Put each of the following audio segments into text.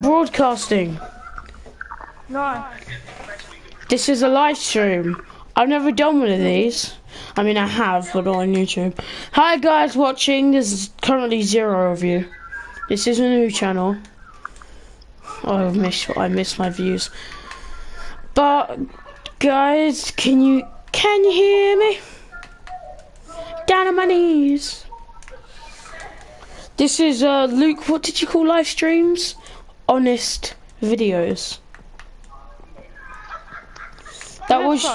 broadcasting. No. This is a live stream. I've never done one of these. I mean, I have, but not on YouTube. Hi guys watching. There's currently zero of you. This is a new channel. Oh, I miss I miss my views. But guys, can you can you hear me? Down on my knees. This is uh Luke. What did you call live streams? Honest videos. That was.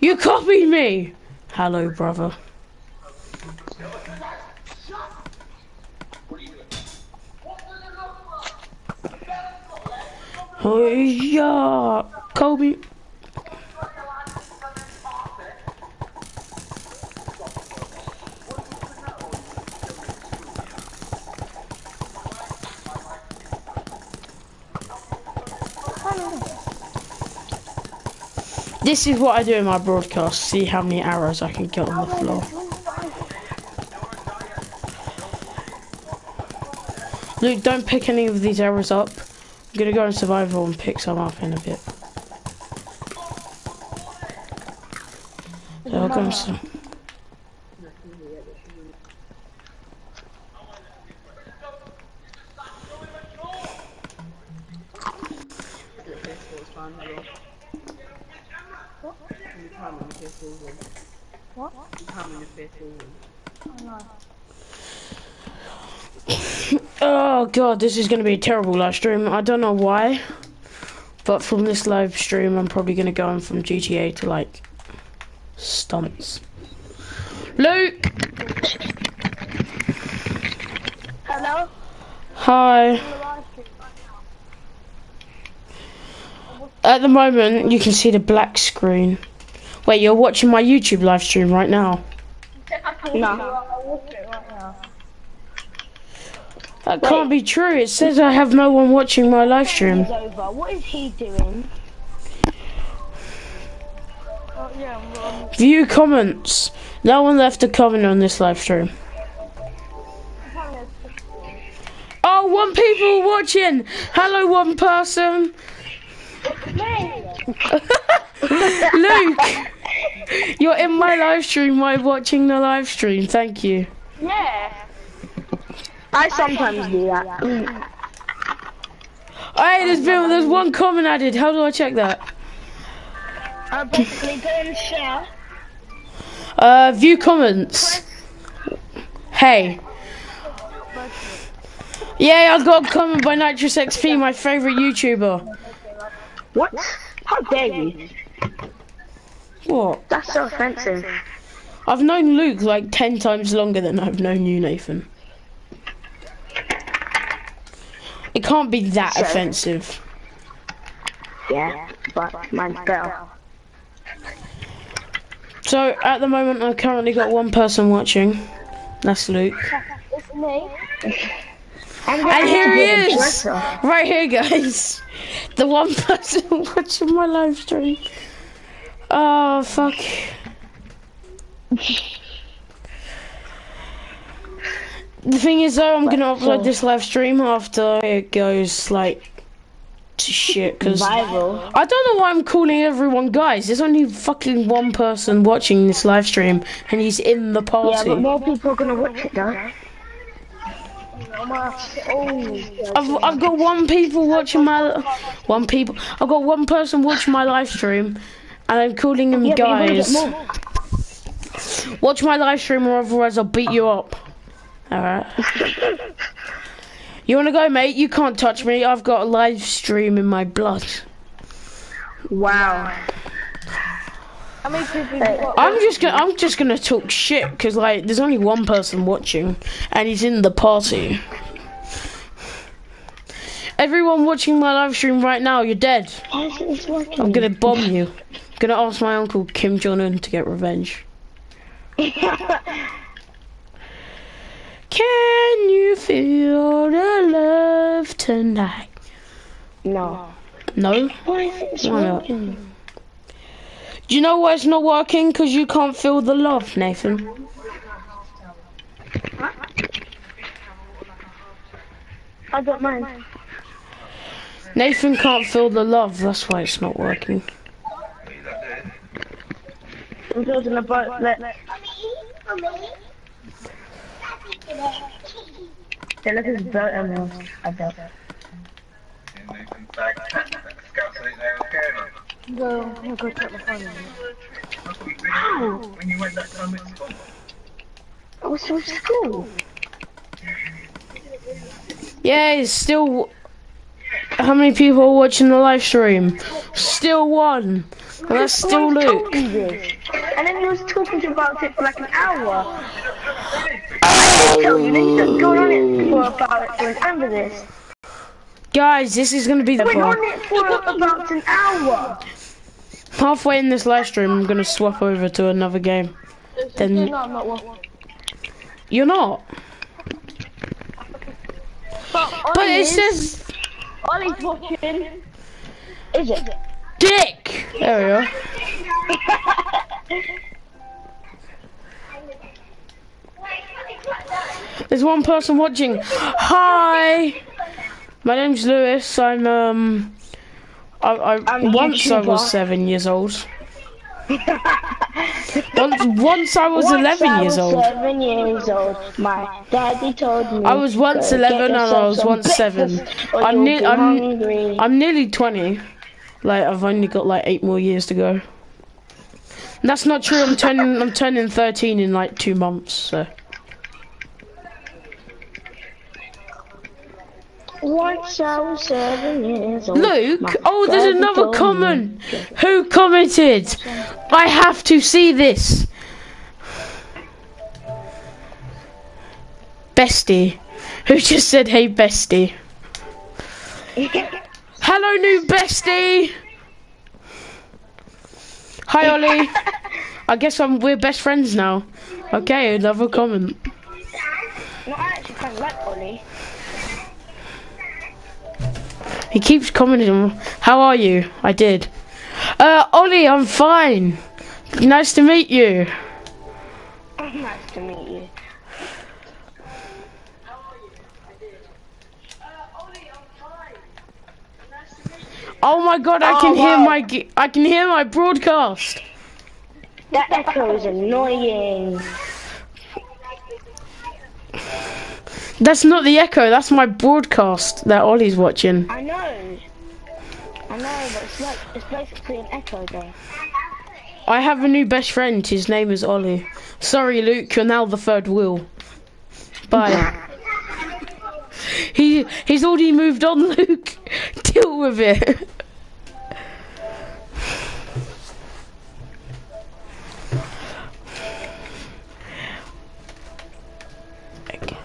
You copied me! Hello, brother. Oh, yeah. Kobe. This is what I do in my broadcast. See how many arrows I can get on the floor. Luke, don't pick any of these arrows up. I'm gonna go in survival and pick some up in a bit. So I'll go in sur- What? Oh god, this is gonna be a terrible live stream. I don't know why. But from this live stream I'm probably gonna go on from GTA to like stunts. Luke! Hello? Hi. At the moment you can see the black screen. Wait, you're watching my YouTube live stream right now. No. That can't be true. It says I have no one watching my live stream. What is he doing? Oh, yeah, View comments. No one left a comment on this live stream. Oh, one people watching. Hello, one person. Luke, you're in my live stream while watching the live stream. Thank you. yeah. I sometimes do that. Hey, there's been there's one comment added. How do I check that? Uh, basically, go and share. Uh, view comments. Hey. Yeah, I got a comment by Nitrous XP, my favorite YouTuber. What? How dare you? What? That's so offensive. I've known Luke like ten times longer than I've known you, Nathan. It can't be that Sure. offensive. Yeah, but mine's better. So at the moment, I've currently got one person watching. That's Luke. It's me. I'm And here he is, right here, guys. The one person watching my live stream. Oh fuck. The thing is, though, I'm gonna upload this live stream after it goes like to shit because I don't know why I'm calling everyone guys. There's only fucking one person watching this live stream, and he's in the party. Yeah, but more people are gonna watch it though. Oh, I've, I've got one people watching my one people. I've got one person watching my live stream, and I'm calling them Yeah, guys. Watch my live stream, or otherwise I'll beat you up. All right. You wanna go, mate? You can't touch me. I've got a live stream in my blood. Wow. How many people you got? I'm just gonna I'm just gonna talk shit because like there's only one person watching, and he's in the party. Everyone watching my live stream right now, you're dead. Why isn't this working? I'm gonna bomb you. I'm gonna ask my uncle Kim Jong Un to get revenge. Can you feel the love tonight? no. No. Why isn't this Why not? Working? Do you know why it's not working? Because you can't feel the love, Nathan. I don't mind. Nathan can't feel the love, that's why it's not working. I'm building a boat that. Yeah, look at this boat Emerald. I built. Go, I'll go check my phone. When you went that time at school. I was from school. Yeah, it's still. How many people are watching the live stream? Still one. And that's still Luke. told me this. And then he was talking about it for like an hour. Tell you, then you going on it for about for remember this. Guys, this is gonna be the part. on it for about an hour. Halfway in this live stream, I'm gonna swap over to another game. Then No, not you're not. But, But it says Ollie's watching. Is it? dick. There we go. There's one person watching. Hi. My name's Lewis. I'm um. I, I once I was seven years old. once once I was Once eleven I years was old. Seven years old. My daddy told me. I was once 11 and I was once seven. I'm ne- I'm- I'm nearly 20. Like I've only got like eight more years to go. That's not true. I'm turning I'm turning 13 in like two months. So I seven years old. Luke. my Oh, there's another comment. Who commented? I have to see this. Bestie. Who just said hey bestie? Hello new bestie. Hi Ollie. I guess I'm we're best friends now. Okay, another comment. No, I actually kind of like Ollie. He keeps commenting. How are you? I did. Uh, Ollie, I'm fine. Nice to meet you. nice to meet you. Oh my god, I Oh, can hear wow. my I can hear my broadcast. That echo is annoying. That's not the echo. That's my broadcast that Ollie's watching. I know. I know, but it's like it's basically an echo though. I have a new best friend. His name is Ollie. Sorry, Luke. You're now the third wheel. Bye. he he's already moved on, Luke. Deal with it. Okay.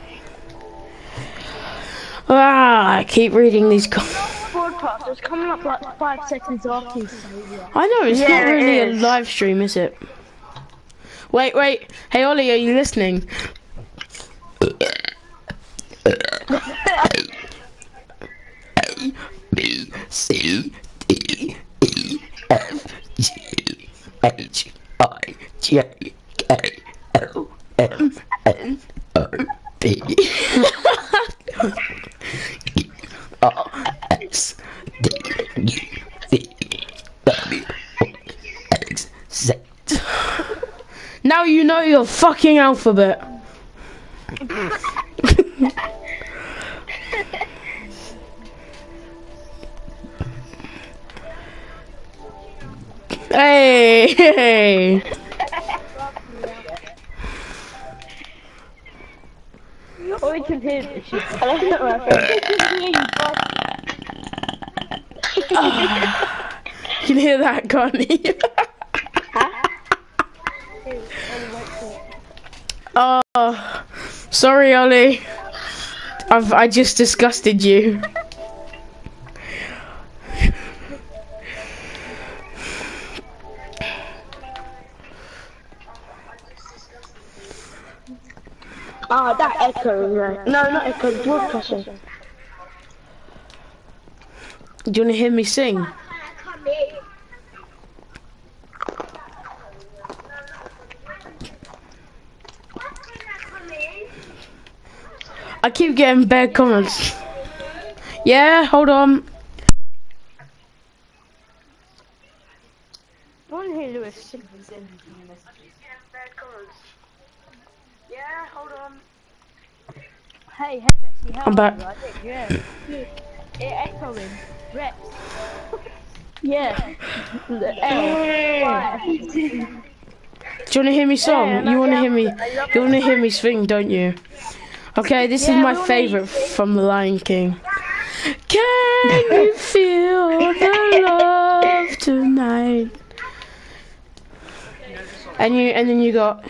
Ah, I keep reading these comments. Broadcast is coming up like five seconds after you say yeah. I know it's Yeah, not it really a live stream, is it? Wait, wait. Hey, Ollie, are you listening? B C D E F G H I J K L M N O P R S D U V W X Z. Now you know your fucking alphabet. hey, hey. Or we can hear this shit. I don't know my friend. We can you, can hear that, can't you? oh, sorry, Ollie. I've I just disgusted you. Ah, that echo, right? No, not echo, broadcasting. Do you want to hear me sing? I keep getting bad comments. Yeah, hold on. I want to hear Lewis. Yeah, hold on. Hey, hey, Betsy, how I'm back. you? I yeah. It echoing. Yeah. Hey, Do you want to hear me song? Yeah, you want to hear me? You want to hear me swing, don't you? Okay, this Yeah, is my we wanna hear you favorite from The Lion King. Can you feel the love tonight? And you, and then you got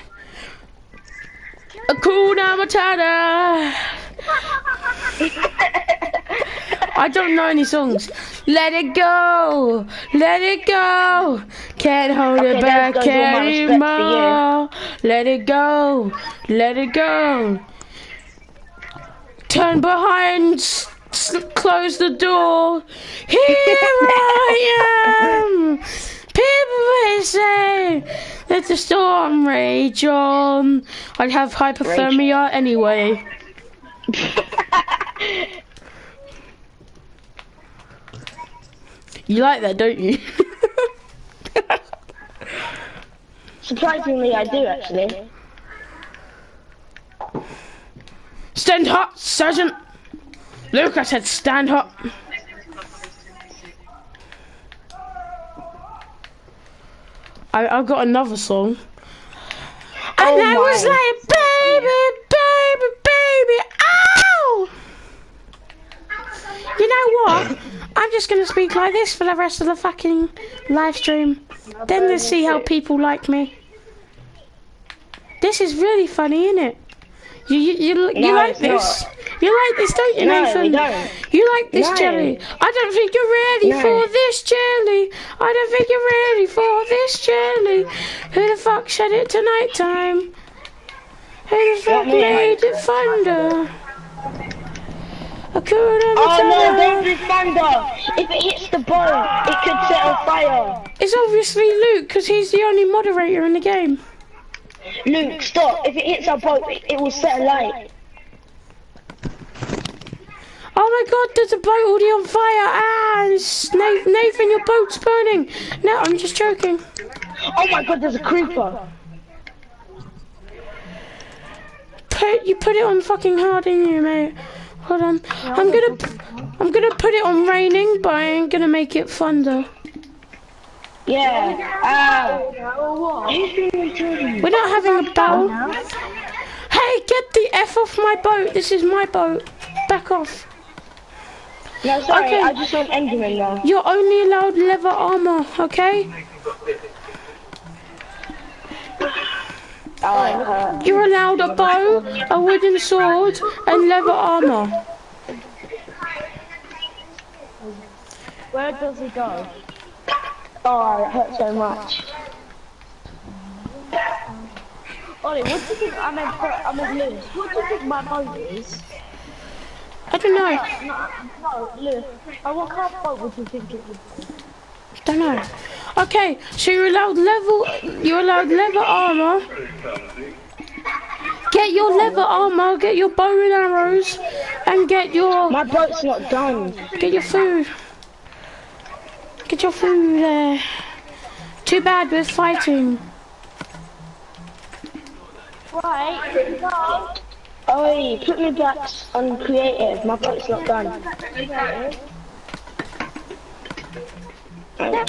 Hakuna Matata. I don't know any songs. Let it go, let it go. Can't hold Okay, it back goes all my respect for anymore. Let it go, let it go. Turn behind, close the door. Here I am. People may say that the storm rage on. I'd have hypothermia anyway. You like that, don't you? Surprisingly, I do actually. stand up, Sergeant. Luke, I said stand up. I, I've got another song. Oh and Oh I was like, baby, baby, baby, ow! You know what? I'm just gonna speak like this for the rest of the fucking live stream. Then let's see how people like me. This is really funny, isn't it? You you you, you No, like this? You like this, don't you, No, Nathan? don't. You like this No. jelly? I don't think you're ready No. for this jelly. I don't think you're ready for this jelly. Who the fuck said it to night time? Who the fuck Not made it thunder? I couldn't Oh no, tell. don't do thunder! If it hits the boat, it could set on fire. It's obviously Luke because he's the only moderator in the game. Luke, stop. If it hits our boat, it, it will set alight. Oh my god, there's a boat already on fire. Ah, it's Nathan, Nathan, your boat's burning. No, I'm just joking. Oh my god, there's a creeper. Put you put it on fucking hard, didn't you, mate? Hold on. I'm gonna I'm gonna put it on raining, but I ain't gonna make it thunder. Yeah. Ow. Who's been retarded? We're not having a battle. Hey, get the F off my boat. This is my boat. Back off. No, sorry, Okay. I just want Enderman now. You're only allowed leather armor, okay? Oh. You're allowed a bow, a wooden sword, and leather armor. Where does he go? Oh, it hurts so much. Ollie, what do you think I'm in, I'm in Lewis? What do you think my boat is? I don't know. No, no, Lewis. Uh, what kind of boat would you think it would be? Don't know. Okay, so you're allowed level. You're allowed leather armor. Get your leather armor. Get your bow and arrows, and get your My boat's not done. get your food. Get your food there. Too bad we're fighting. Right. Oi, put me back on creative. My boat's not done. Let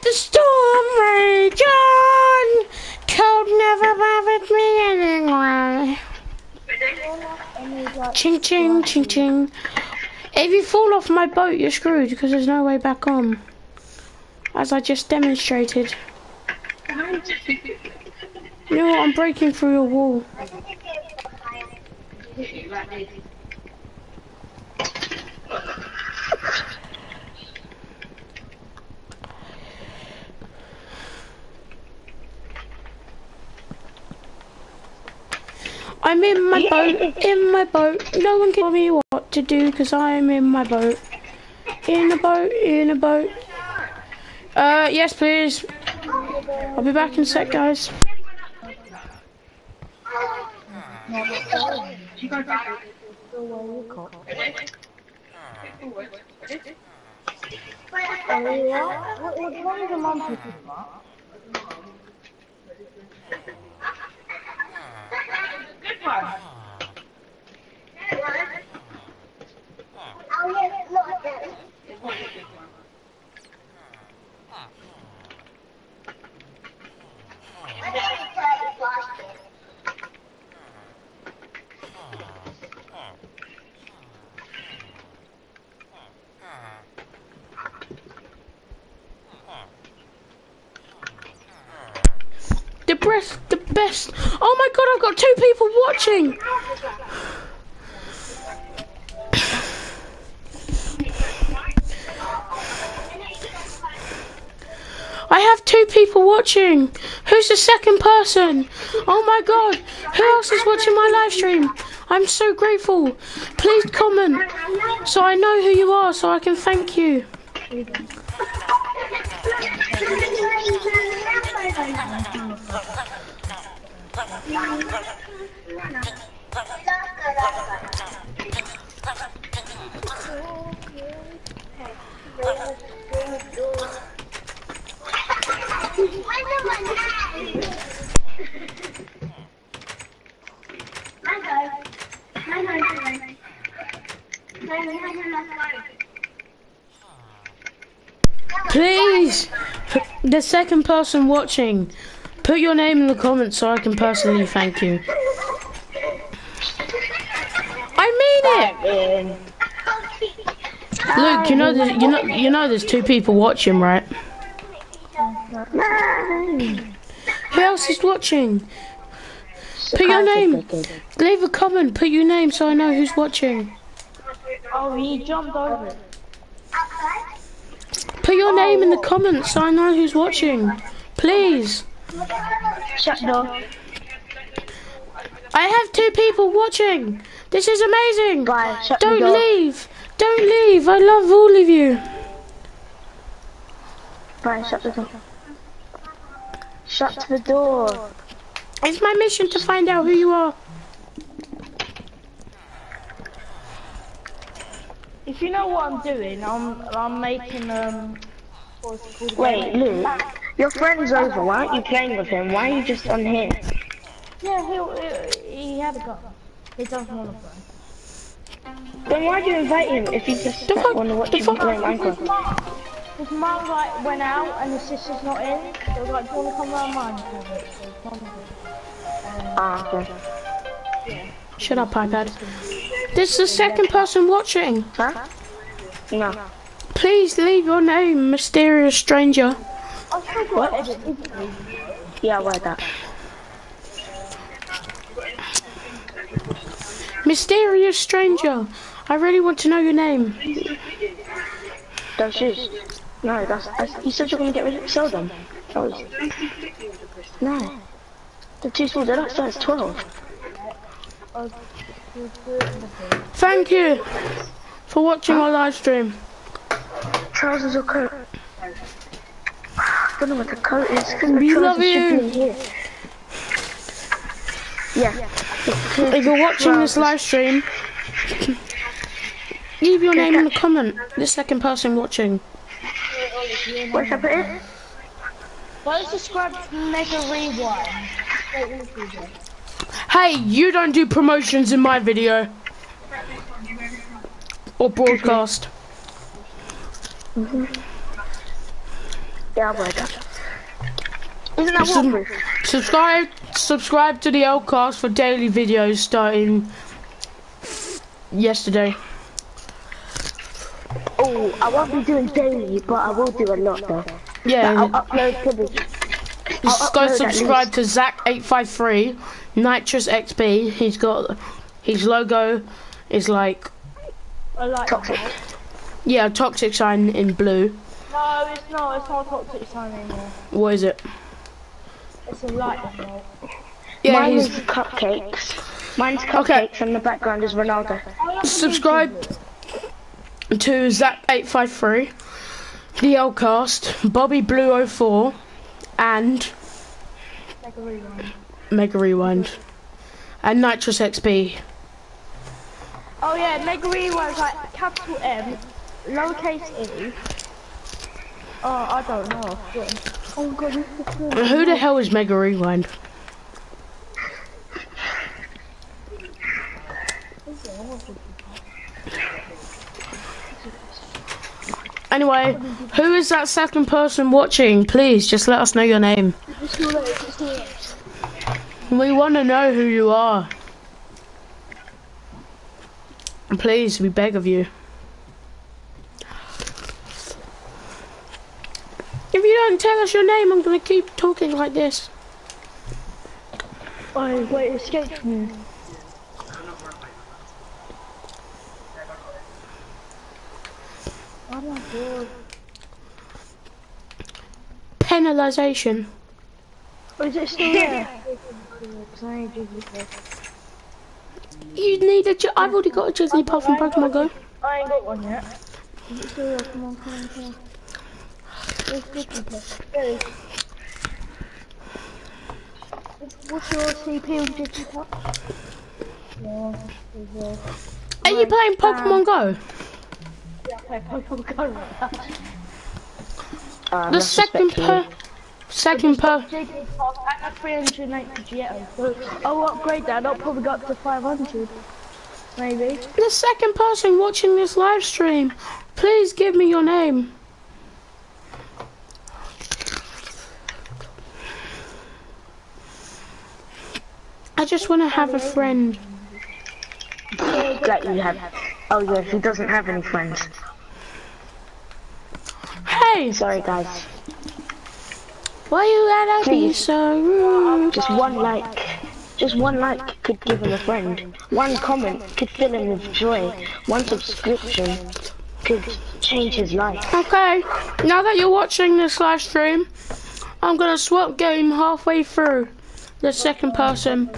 the storm rage on. Cold never bothered me anyway. Ching ching ching ching. If you fall off my boat, you're screwed because there's no way back on. As I just demonstrated. You know what? I'm breaking through your wall. I'm in my boat, in my boat. No one can tell me what to do because I'm in my boat. In a boat, in a boat. Uh, yes, please. I'll be back in a sec, guys. Oh? The best, the best. Oh my god, I've got two people watching. I have two people watching. Who's the second person? Oh my god, who else is watching my live stream? I'm so grateful. Please comment so I know who you are so I can thank you. Please, the second person watching, put your name in the comments so I can personally thank you. I mean it. Luke, you know, you know, you know, there's two people watching, right? Who else is watching? Put your name. Leave a comment. Put your name so I know who's watching. Oh, he jumped over. Put your name in the comments so I know who's watching. Please. Shut the door. I have two people watching. This is amazing. Guys, Don't leave. Don't leave. I love all of you. Brian, shut the door. Shut the door. It's my mission to find out who you are. If you know what I'm doing, I'm I'm making um. what's it called Wait. Luke, your friend's over. Why aren't you playing with him? Why are you just on here? Yeah, he he, he had a gun. He doesn't want to play. Then why do you invite him if he just The fuck- want to watch the you fuck- play Minecraft? Mum, his mum like went out and his sister's not in. They were like, "Do you want to come round mine?" for a bit?" So his mum. Ah, okay. Shut up, iPad. This is the second person watching. Huh? No. Please leave your name, mysterious stranger. I still got edit. Yeah, why that? Mysterious stranger. I really want to know your name. Those shoes. No, that's, that's you said you're gonna get rid of sell them. Was no. They're too small. They're like size twelve. Thank you for watching my live stream. Trousers or coat? I don't know what the coat is. the We love you. Yeah. If you're watching this live stream, leave your name in the comment. The second person watching. Where should I put it? Go subscribe to Mega Rewind. Straight into video. Hey, you don't do promotions in my video. Or broadcast. Yeah, I'll that. Isn't that Some- waterproof? Subscribe subscribe to the Lcast for daily videos starting yesterday. Oh, I won't be doing daily, but I will do a lot though. Yeah. I'll Yeah, upload just go subscribe to Zach853 Nitrous XB. He's got his logo is like I like Toxic. that. yeah, toxic sign in blue. No, it's not. It's not toxic sign anymore. What is it? It's a light remote. Yeah, Mine he's is cupcakes. Mine's cupcakes Okay. and the background is Ronaldo. subscribe to Zach853, the Lcast, Bobby Blue 04, and Mega Rewind. Mega Rewind, and Nitrous XB. Oh yeah, Mega Rewind is like capital M, lowercase e. Oh, I don't know. Oh god, this is good. Who the hell is Mega Rewind? Anyway, who is that second person watching? Please, just let us know your name. We want to know who you are. Please, we beg of you. If you don't tell us your name, I'm gonna keep talking like this. Oh wait, escape from me. My god. Penalization. Oh, is it still there? You need a. Ju- I've already got a Jigglypuff from Pokemon Go. I ain't got one yet. Still there? Come on, come on, come on. Where's Jigglypuff? There it is. What's your CP on Jigglypuff? Yeah, there's a... Are you playing Pokemon Go? Yeah, Pokemon Go right now. The second per. Second per. Jigglypuff and a 380 Geodes. I'll upgrade that, I'll probably go up to 500. Maybe. The second person watching this live stream. Please give me your name. I just want to have a friend. Like you have. Oh yeah, he doesn't have any friends. Hey, Sorry guys. why you gotta be so rude? Just one like. Just one like could give him a friend. One comment could fill him with joy. One subscription could change his life. Okay, now that you're watching this live stream, I'm gonna swap game halfway through. The second person